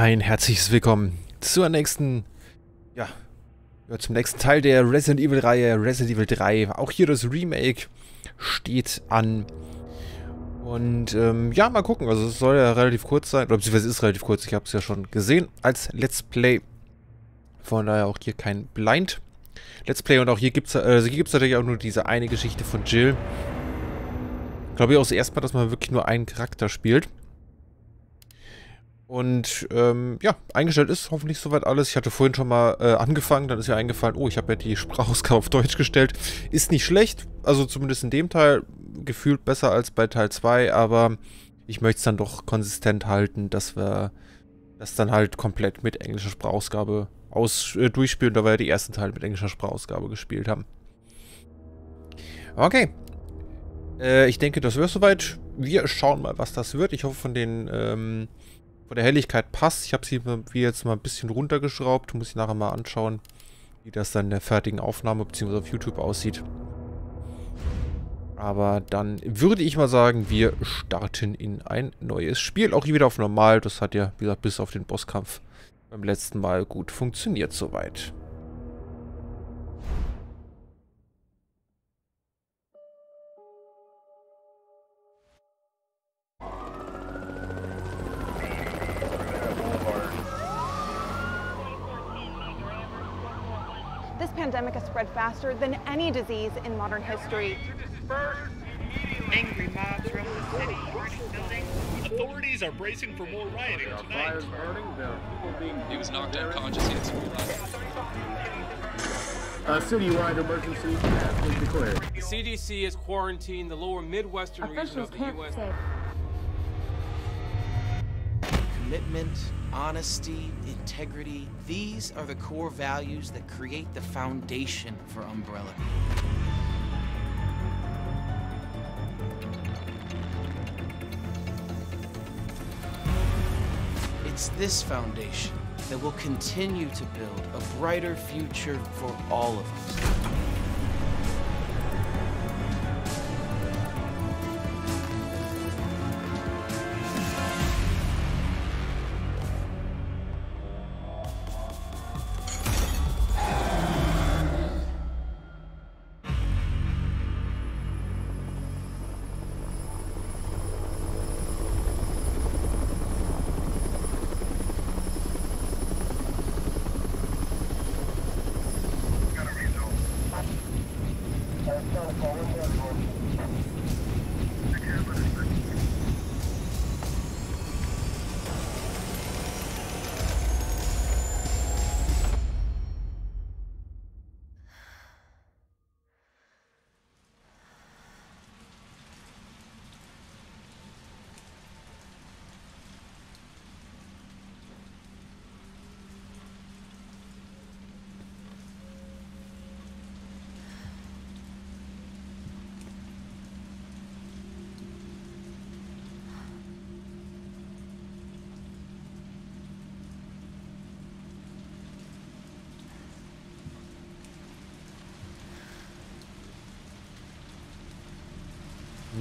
Ein herzliches Willkommen zur nächsten, ja, ja, zum nächsten Teil der Resident Evil Reihe, Resident Evil 3. Auch hier das Remake steht an. Und ähm, ja, mal gucken. Also es soll ja relativ kurz sein, oder beziehungsweise es ist relativ kurz. Ich habe es ja schon gesehen als Let's Play. Von daher auch hier kein Blind Let's Play. Und auch hier gibt es also hier gibt's natürlich auch nur diese eine Geschichte von Jill. Glaube ich auch das erste Mal, dass man wirklich nur einen Charakter spielt. Und ähm, ja, eingestellt ist hoffentlich soweit alles. Ich hatte vorhin schon mal äh, angefangen, dann ist mir eingefallen, oh, ich habe ja die Sprachausgabe auf Deutsch gestellt. Ist nicht schlecht, also zumindest in dem Teil gefühlt besser als bei Teil 2, aber ich möchte es dann doch konsistent halten, dass wir das dann halt komplett mit englischer Sprachausgabe aus, äh, durchspielen, da wir ja die ersten Teile mit englischer Sprachausgabe gespielt haben. Okay. Äh, ich denke, das wäre soweit. Wir schauen mal, was das wird. Ich hoffe, von den ähm, von der Helligkeit passt. Ich habe sie wie jetzt mal ein bisschen runtergeschraubt. Muss ich nachher mal anschauen, wie das dann in der fertigen Aufnahme bzw. auf YouTube aussieht. Aber dann würde ich mal sagen, wir starten in ein neues Spiel. Auch hier wieder auf normal. Das hat ja, wie gesagt, bis auf den Bosskampf beim letzten Mal gut funktioniert soweit. Pandemic has spread faster than any disease in modern history. Angry mobs roam the city, burning buildings. Authorities are bracing for more rioting tonight. He was knocked unconscious. He had a citywide emergency has been declared. The CDC has quarantined the lower Midwestern Officials region of the can't U.S. say. Commitment, honesty, integrity, these are the core values that create the foundation for Umbrella. It's this foundation that will continue to build a brighter future for all of us.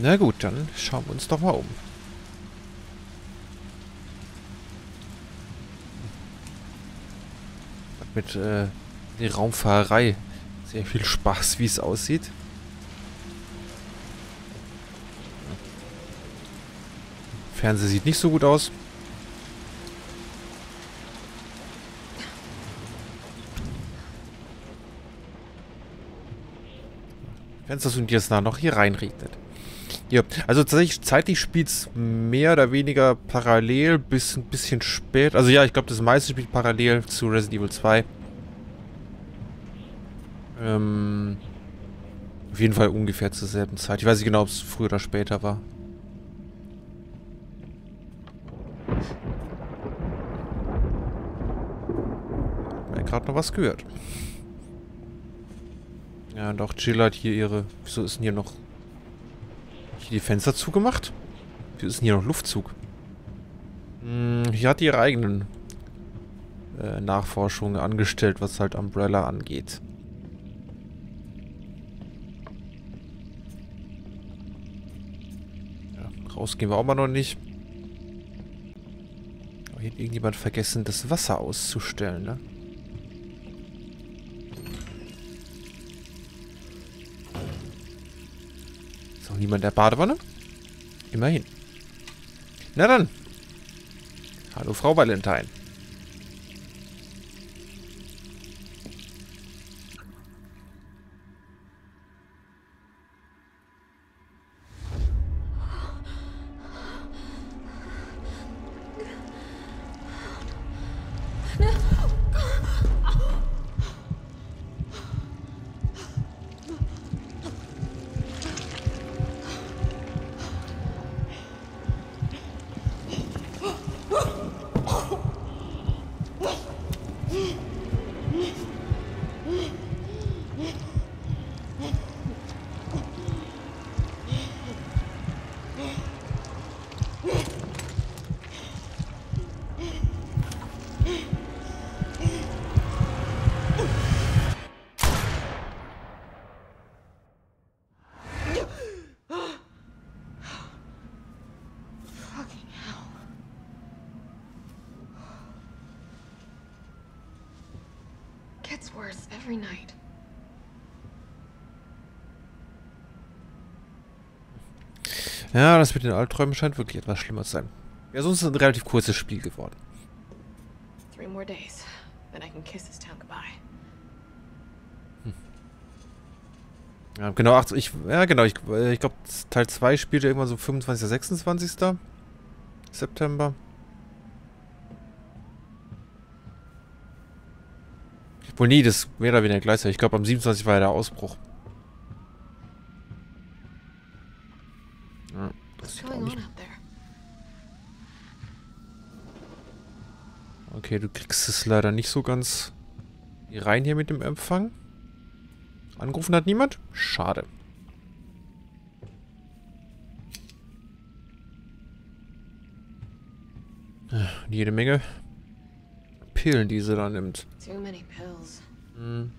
Na gut, dann schauen wir uns doch mal um. Mit äh, der Raumfahrerei sehr viel Spaß, wie es aussieht. Fernseher sieht nicht so gut aus. Fenster sind jetzt nah noch hier reinregnet. Ja, also tatsächlich zeitlich spielt es mehr oder weniger parallel bis ein bisschen spät. Also ja, ich glaube, das meiste spielt parallel zu Resident Evil 2. Ähm, auf jeden Fall ungefähr zur selben Zeit. Ich weiß nicht genau, ob es früher oder später war. ja gerade noch was gehört. Ja, und auch Jill hat hier ihre... Wieso ist denn hier noch... Hier die Fenster zugemacht? Wieso ist denn hier noch Luftzug? Hm, hier hat die ihre eigenen äh, Nachforschungen angestellt, was halt Umbrella angeht. Ja, raus gehen wir auch mal noch nicht. Aber hier hat irgendjemand vergessen, das Wasser auszustellen, ne? Niemand in der Badewanne? Immerhin. Na dann. Hallo, Frau Valentine. Worse every night. Ja, das mit den Albträumen scheint wirklich etwas schlimmer zu sein. Ja, sonst ist es ein relativ kurzes Spiel geworden. Three more days. Then I can kiss this town goodbye. Ja, genau, 80, ich, ja, genau, ich, äh, ich glaube, Teil 2 spielte irgendwann so 25. 26. September. Wohl nie, das mehr oder weniger gleichzeitig. Ich glaube, am 27. war ja der Ausbruch. Ja, das sieht auch nicht? Okay, du kriegst es leider nicht so ganz rein hier mit dem Empfang. Angerufen hat niemand? Schade. Äh, Jede Menge Pillen, die sie da nimmt. Hm.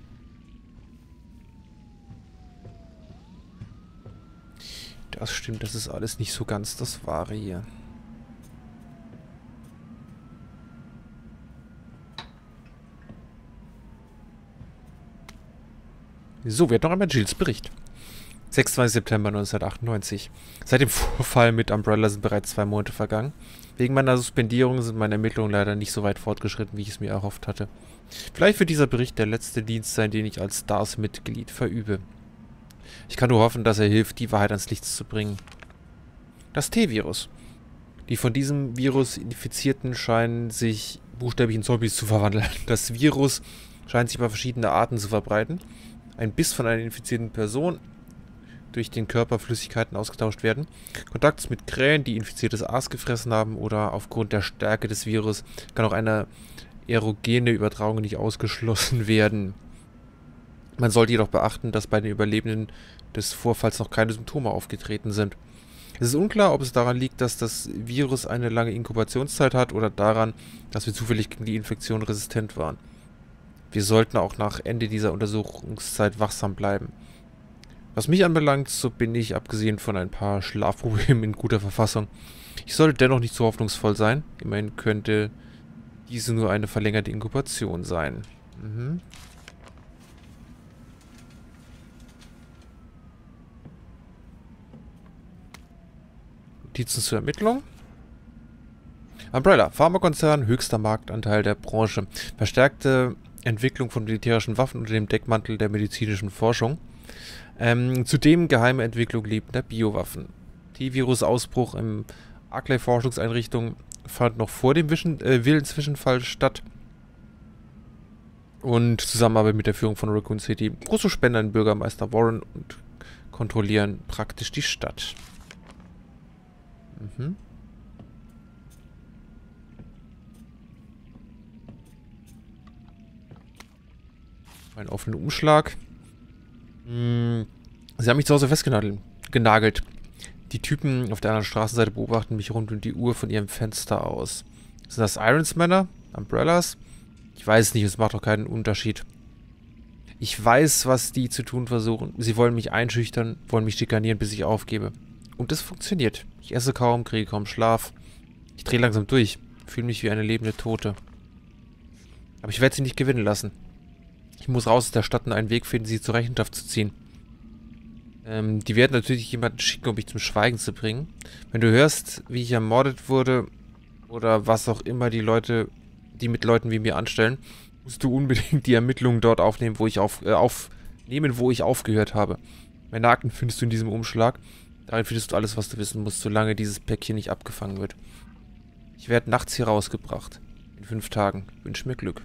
Das stimmt, das ist alles nicht so ganz das Wahre hier. So, wir haben noch einmal Jills Bericht. 26. September 1998. Seit dem Vorfall mit Umbrella sind bereits zwei Monate vergangen. Wegen meiner Suspendierung sind meine Ermittlungen leider nicht so weit fortgeschritten, wie ich es mir erhofft hatte. Vielleicht wird dieser Bericht der letzte Dienst sein, den ich als Stars-Mitglied verübe. Ich kann nur hoffen, dass er hilft, die Wahrheit ans Licht zu bringen. Das T-Virus. Die von diesem Virus Infizierten scheinen sich buchstäblich in Zombies zu verwandeln. Das Virus scheint sich über verschiedene Arten zu verbreiten. Ein Biss von einer infizierten Person durch den Körper Flüssigkeiten ausgetauscht werden. Kontakt mit Krähen, die infiziertes Aas gefressen haben oder aufgrund der Stärke des Virus kann auch eine erogene Übertragung nicht ausgeschlossen werden. Man sollte jedoch beachten, dass bei den Überlebenden des Vorfalls noch keine Symptome aufgetreten sind. Es ist unklar, ob es daran liegt, dass das Virus eine lange Inkubationszeit hat oder daran, dass wir zufällig gegen die Infektion resistent waren. Wir sollten auch nach Ende dieser Untersuchungszeit wachsam bleiben. Was mich anbelangt, so bin ich, abgesehen von ein paar Schlafproblemen, in guter Verfassung. Ich sollte dennoch nicht zu hoffnungsvoll sein. Immerhin könnte diese nur eine verlängerte Inkubation sein. Mhm. Notizen zur Ermittlung. Umbrella, Pharmakonzern, höchster Marktanteil der Branche. Verstärkte Entwicklung von militärischen Waffen unter dem Deckmantel der medizinischen Forschung. Ähm, zudem geheime Entwicklung lebender Biowaffen. T-Virus-Ausbruch im Arclay-Forschungseinrichtung fand noch vor dem Wischen, äh, Willenzwischenfall statt. Und Zusammenarbeit mit der Führung von Raccoon City. Große Spender an Bürgermeister Warren und kontrollieren praktisch die Stadt. Mhm. Einen offenen Umschlag. Hm, sie haben mich zu Hause festgenagelt. Die Typen auf der anderen Straßenseite beobachten mich rund um die Uhr von ihrem Fenster aus. Sind das Ironsmänner? Umbrellas? Ich weiß nicht, es macht doch keinen Unterschied. Ich weiß, was die zu tun versuchen. Sie wollen mich einschüchtern, wollen mich schikanieren, bis ich aufgebe. Und das funktioniert. Ich esse kaum, kriege kaum Schlaf. Ich drehe langsam durch, fühle mich wie eine lebende Tote. Aber ich werde sie nicht gewinnen lassen. Ich muss raus aus der Stadt und einen Weg finden, sie zur Rechenschaft zu ziehen. Ähm, die werden natürlich jemanden schicken, um mich zum Schweigen zu bringen. Wenn du hörst, wie ich ermordet wurde, oder was auch immer die Leute, die mit Leuten wie mir anstellen, musst du unbedingt die Ermittlungen dort aufnehmen, wo ich auf, äh, aufnehmen, wo ich aufgehört habe. Meine Akten findest du in diesem Umschlag. Darin findest du alles, was du wissen musst, solange dieses Päckchen nicht abgefangen wird. Ich werde nachts hier rausgebracht. In fünf Tagen. Wünsch mir Glück.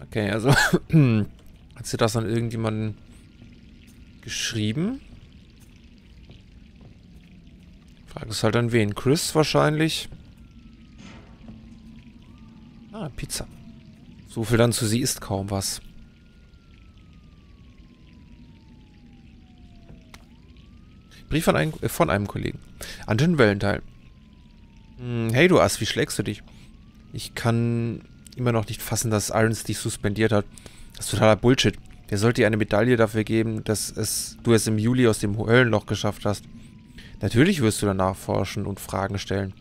Okay, also hat sie das an irgendjemanden geschrieben? Frage ist halt an wen. Chris wahrscheinlich. Ah, Pizza. So viel dann zu sie ist kaum was. Brief von, ein, äh, von einem Kollegen. An den Valentine. Hm, hey du Ass, wie schlägst du dich? Ich kann immer noch nicht fassen, dass Irons dich suspendiert hat. Das ist totaler Bullshit. Der sollte dir eine Medaille dafür geben, dass es, du es im Juli aus dem Höllenloch geschafft hast. Natürlich wirst du danach forschen und Fragen stellen.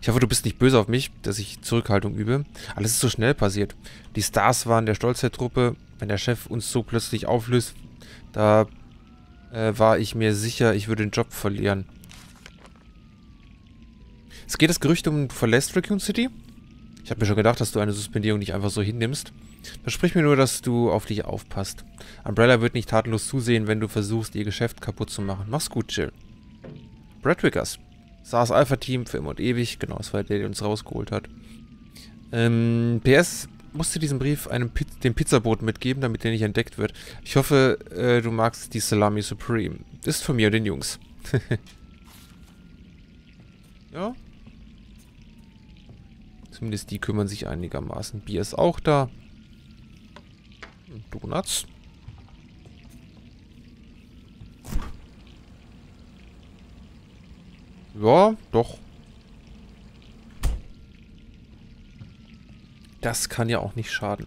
Ich hoffe, du bist nicht böse auf mich, dass ich Zurückhaltung übe. Alles ist so schnell passiert. Die Stars waren der Stolz der Truppe. Wenn der Chef uns so plötzlich auflöst, da äh, war ich mir sicher, ich würde den Job verlieren. Es geht das Gerücht um, du verlässt Raccoon City? Ich habe mir schon gedacht, dass du eine Suspendierung nicht einfach so hinnimmst. Versprich mir nur, dass du auf dich aufpasst. Umbrella wird nicht tatenlos zusehen, wenn du versuchst, ihr Geschäft kaputt zu machen. Mach's gut, Jill. Brad Wickers. SARS Alpha Team für immer und ewig. Genau, das war der, der uns rausgeholt hat. Ähm, PS musste diesen Brief einem Pi dem Pizzaboten mitgeben, damit der nicht entdeckt wird. Ich hoffe, äh, du magst die Salami Supreme. Ist von mir und den Jungs. ja. Zumindest die kümmern sich einigermaßen. Bier ist auch da. Donuts. Ja, doch. Das kann ja auch nicht schaden.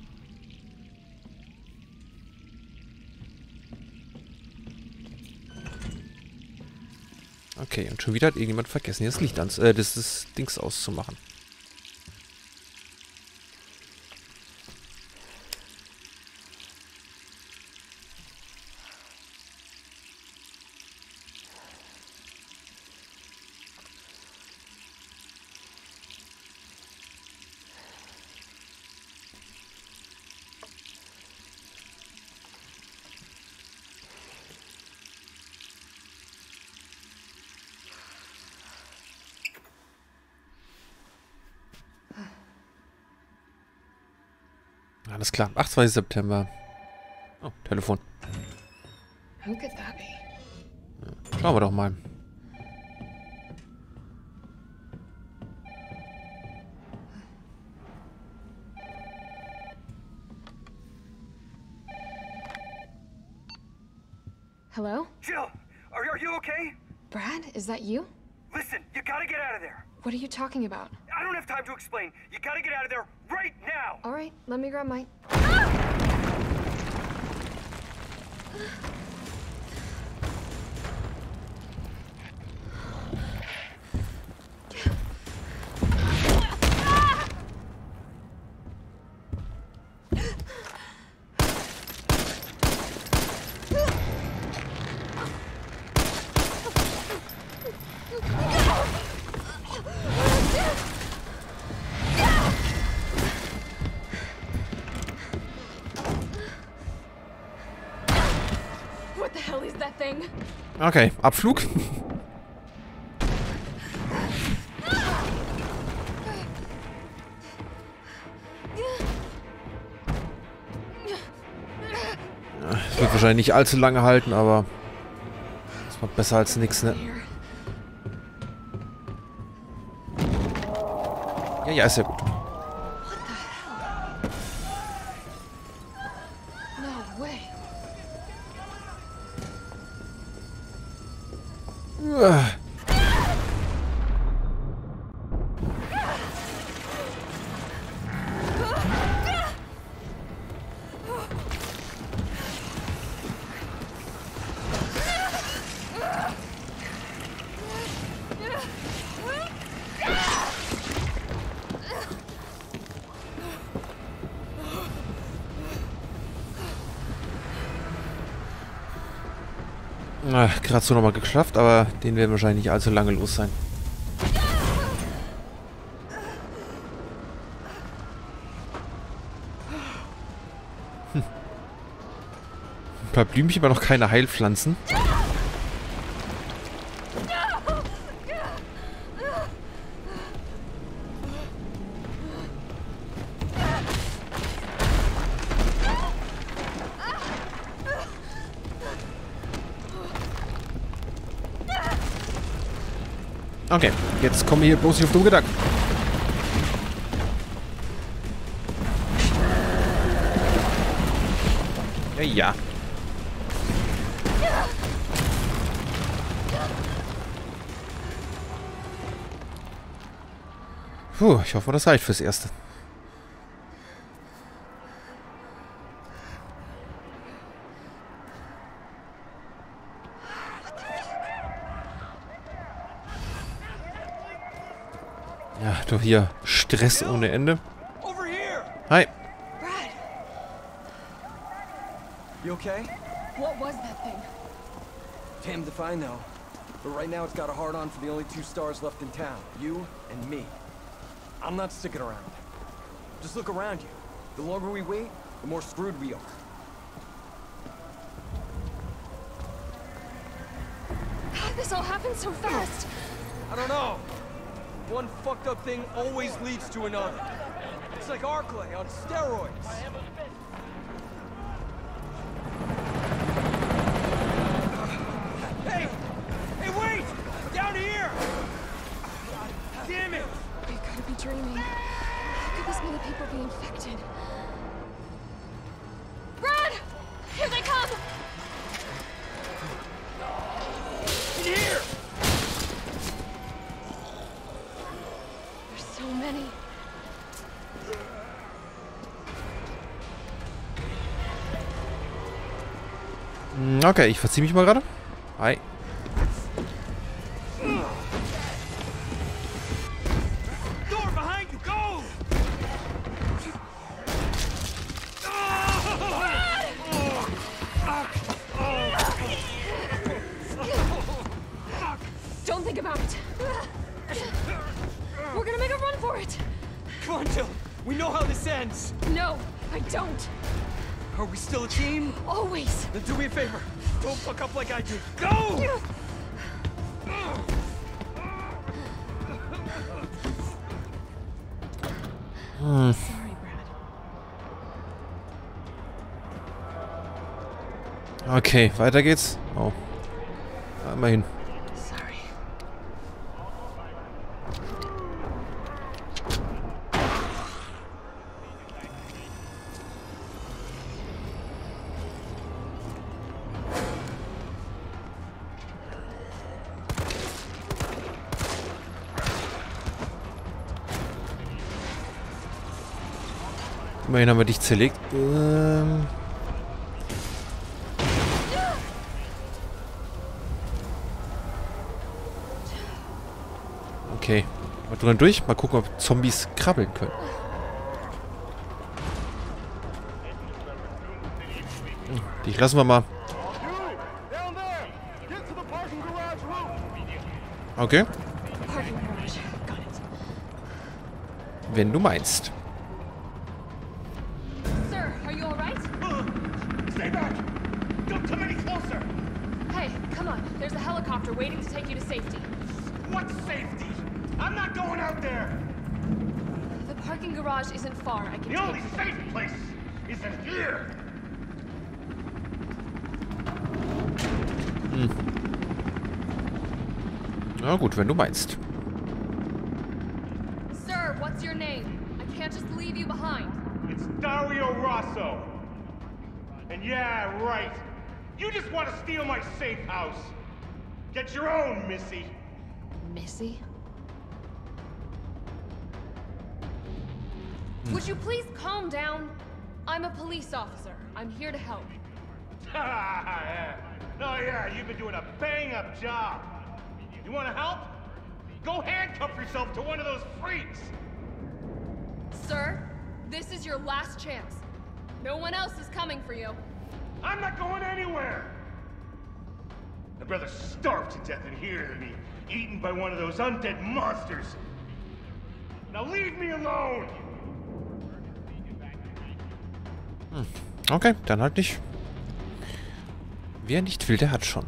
Okay, und schon wieder hat irgendjemand vergessen, das Licht ans, äh, das, das Dings auszumachen. Alles klar. 28. September. Oh, Telefon. Who could that be? Ja, schauen wir doch mal. Hello? Jill, are, are you okay? Brad, is that you? Listen, you gotta get out of there. What are you talking about? I don't have time to explain. You gotta get out of there right now. All right, let me grab my. What Okay, Abflug. Es wird wahrscheinlich nicht allzu lange halten, aber das war besser als nichts, ne? Ja, ja, ist ja gut. Ugh. Gerade so nochmal geschafft, aber den werden wir wahrscheinlich nicht allzu lange los sein. Hm. Ein paar Blümchen, aber noch keine Heilpflanzen. Okay, jetzt kommen wir hier bloß nicht auf den Gedanken. Ja, ja. Puh, ich hoffe, das reicht fürs Erste. Ja, hier Stress ohne Ende. Hi. Brad, You okay? what was that thing? Damned if I know. But right now it's got a hard on for the only two stars left in town. You and me. I'm not sticking around. Just look around you. The longer we wait, the more screwed we are. How'd this all happen so fast? I don't know. One fucked up thing always leads to another. It's like Arclay on steroids. Hey! Hey, wait! Down here! Damn it! We've got to be dreaming. How could this many people be infected? Don't. Are we still a team? Always. Then do me a favor. Fuck up like I did. Go! Okay, weiter geht's. Oh. Immerhin. Immerhin haben wir dich zerlegt. Ähm. Okay. Mal drüber durch. Mal gucken, ob Zombies krabbeln können. Hm, Die lassen wir mal. Okay. Wenn du meinst. Na gut, wenn du meinst. Sir, what's your name? I can't just leave you behind. It's Dario Rosso. And yeah, right. You just want to steal my safe house. Get your own, Missy. Missy? Would you please calm down? I'm a police officer. I'm here to help. yeah. Oh yeah, you've been doing a bang-up job. You want to help? Go handcuff yourself to one of those freaks. Sir, this is your last chance. No one else is coming for you. I'm not going anywhere. I'd rather starve to death in here than be eaten by one of those undead monsters. Now leave me alone! Hmm, okay, dann halt nicht. Wer nicht will, der hat schon.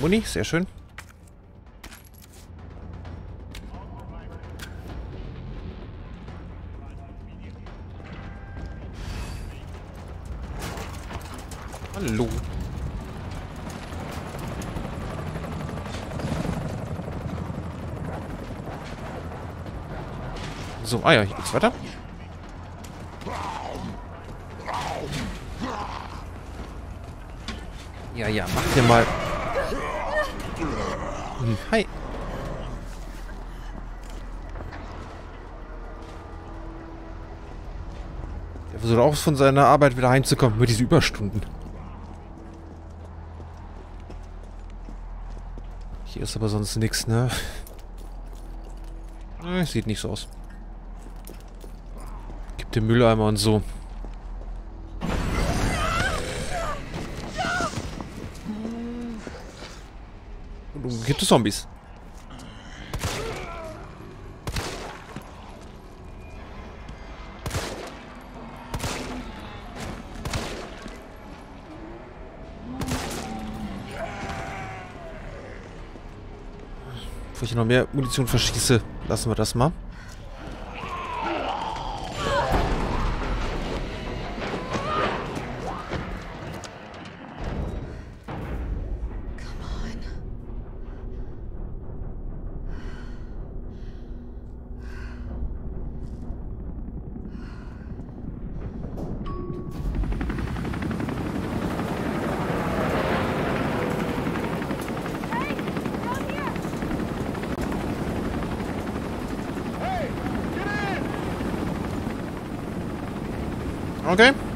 Muni, sehr schön. Hallo. So, ah ja, hier geht's weiter. Ja, dir mal. Hm, Hi. Der versucht auch von seiner Arbeit wieder heimzukommen mit diesen Überstunden. Hier ist aber sonst nichts? Ne, sieht nicht so aus. Gibt den Mülleimer und so. Und umgekippte Zombies. Bevor ich noch mehr Munition verschieße, lassen wir das mal. Okay.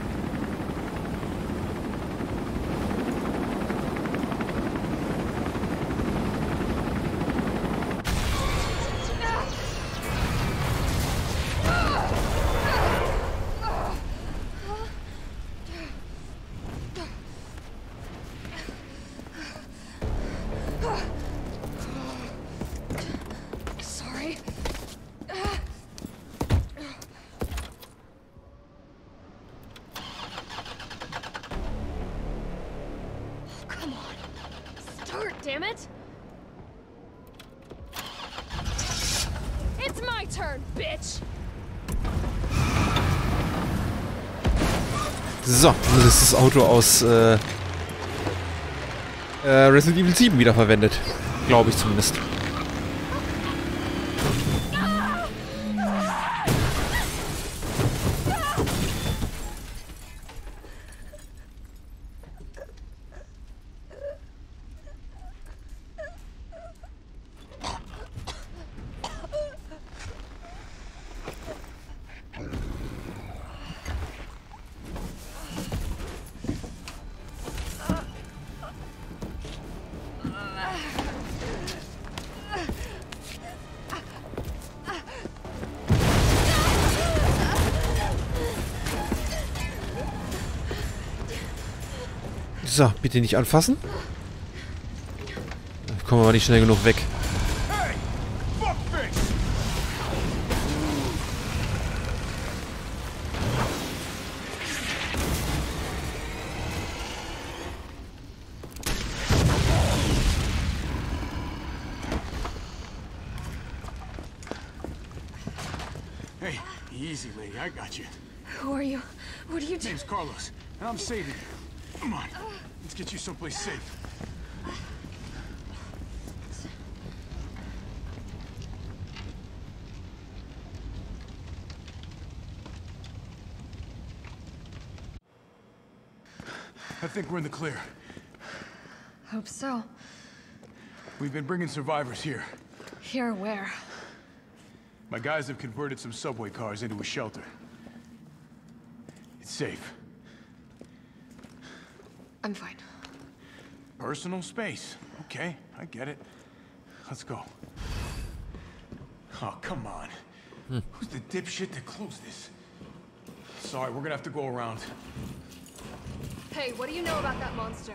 So, das ist das Auto aus äh, äh, Resident Evil 7 wiederverwendet. Glaube ich zumindest. So, bitte nicht anfassen. Da kommen wir aber nicht schnell genug weg. Hey! Easy, lady. I got you. Who are you? What are you doing? Name's Carlos, and I'm saving you. Come on, let's get you someplace safe. I think we're in the clear. Hope so. We've been bringing survivors here. Here where? My guys have converted some subway cars into a shelter. It's safe. I'm fine. Personal space. Okay, I get it. Let's go. Oh, come on. Who's the dipshit that closed this? Sorry, we're gonna have to go around. Hey, what do you know about that monster?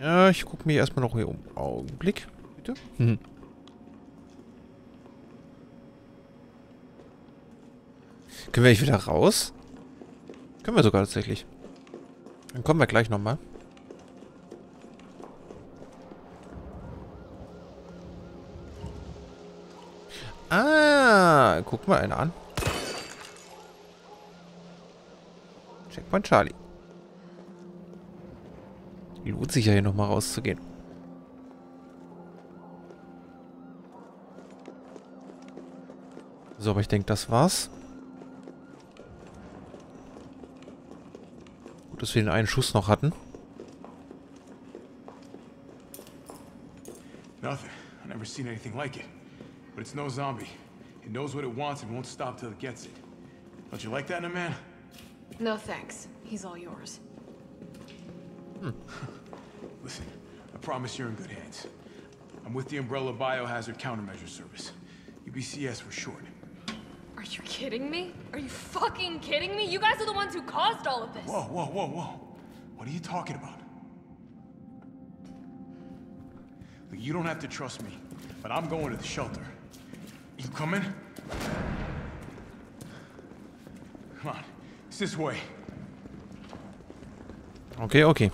Ja, ich gucke mir erstmal noch hier um. Augenblick, bitte. Können wir nicht wieder raus? Können wir sogar tatsächlich. Dann kommen wir gleich nochmal. Ah, guck mal einer an. Checkpoint Charlie. Lohnt sich ja hier nochmal rauszugehen. So, aber ich denke, das war's. Gut, dass wir den einen Schuss noch hatten. Nothing. I've never seen anything like it. But it's no zombie. It knows what it wants and won't stop till it gets it. Don't you like that in a man? No thanks. He's all yours. Hmm. Listen, I promise you're in good hands. I'm with the Umbrella Biohazard Countermeasure Service. UBCS for short. Are you kidding me? Are you fucking kidding me? You guys are the ones who caused all of this. Whoa, whoa, whoa, whoa. What are you talking about? Look, you don't have to trust me, but I'm going to the shelter. You coming? Come on, it's this way. Okay, okay.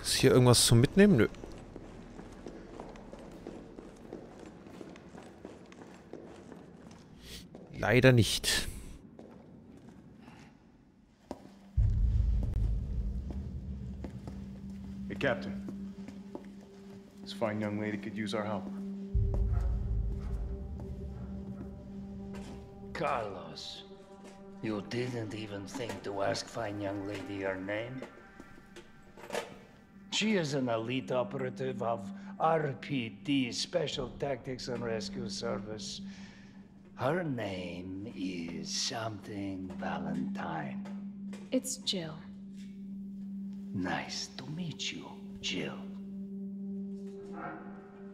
Ist hier irgendwas zum Mitnehmen? Nö. Leider nicht. Hey, Captain. This fine young lady could use our help. Carlos, you didn't even think to ask fine young lady her name? She is an elite operative of RPD, Special Tactics and Rescue Service. Her name is something Valentine. It's Jill. Nice to meet you, Jill.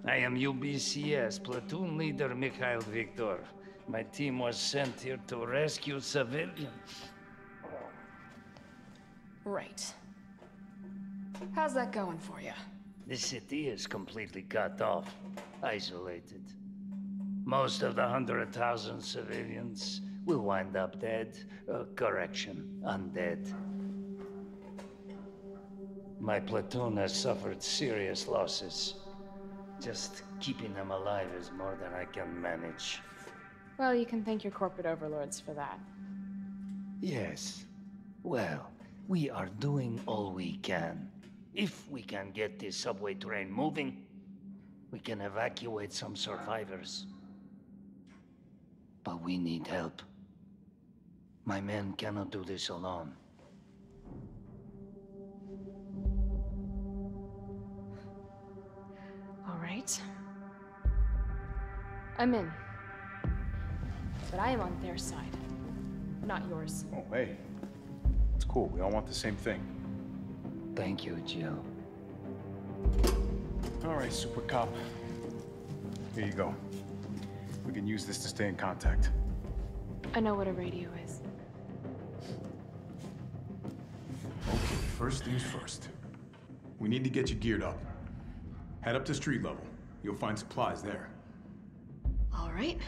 I am UBCS platoon leader Mikhail Viktor. My team was sent here to rescue civilians. Right. How's that going for you? The city is completely cut off, isolated. Most of the hundred thousand civilians will wind up dead. Uh, correction, undead. My platoon has suffered serious losses. Just keeping them alive is more than I can manage. Well, you can thank your corporate overlords for that. Yes. Well, we are doing all we can. If we can get this subway train moving, we can evacuate some survivors. But we need help. My men cannot do this alone. All right. I'm in. But I am on their side, not yours. Oh, hey. It's cool. We all want the same thing. Thank you, Jill. All right, Super Cop. Here you go. We can use this to stay in contact. I know what a radio is. Okay, first things first. We need to get you geared up. Head up to street level. You'll find supplies there. All right.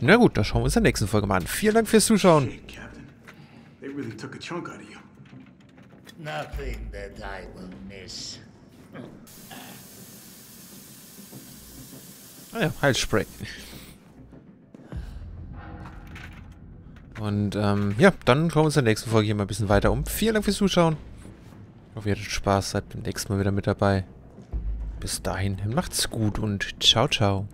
Na gut, das schauen wir uns in der nächsten Folge mal an. Vielen Dank fürs Zuschauen. They really took a chunk out of you. Nothing that I will miss. Ah ja, Heilspray. Und ähm, ja, dann schauen wir uns in der nächsten Folge hier mal ein bisschen weiter um. Vielen Dank fürs Zuschauen. Ich hoffe, ihr hattet Spaß, seid beim nächsten Mal wieder mit dabei. Bis dahin, macht's gut und ciao, ciao.